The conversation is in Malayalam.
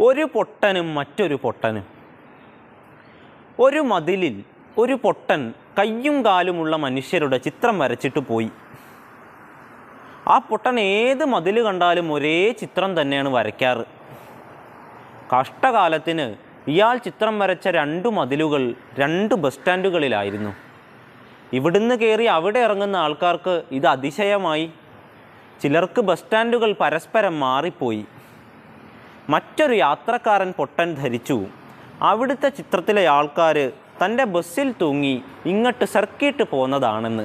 ഒരു പൊട്ടനും മറ്റൊരു പൊട്ടനും. ഒരു മതിലിൽ ഒരു പൊട്ടൻ കയ്യും കാലുമുള്ള മനുഷ്യരുടെ ചിത്രം വരച്ചിട്ട് പോയി. ആ പൊട്ടൻ ഏത് മതിൽ കണ്ടാലും ഒരേ ചിത്രം തന്നെയാണ് വരയ്ക്കാറ്. കഷ്ടകാലത്തിന് ഇയാൾ ചിത്രം വരച്ച രണ്ട് മതിലുകൾ രണ്ട് ബസ് സ്റ്റാൻഡുകളിലായിരുന്നു. ഇവിടുന്ന് കയറി അവിടെ ഇറങ്ങുന്ന ആൾക്കാർക്ക് ഇത് അതിശയമായി. ചിലർക്ക് ബസ് സ്റ്റാൻഡുകൾ പരസ്പരം മാറിപ്പോയി. മറ്റൊരു യാത്രക്കാരൻ പൊട്ടൻ ധരിച്ചു. അവിടുത്തെ ചിത്രത്തിലെ ആൾക്കാർ തന്റെ ബസ്സിൽ തൂങ്ങി ഇങ്ങോട്ട് സർക്കിട്ട് പോന്നതാണെന്ന്.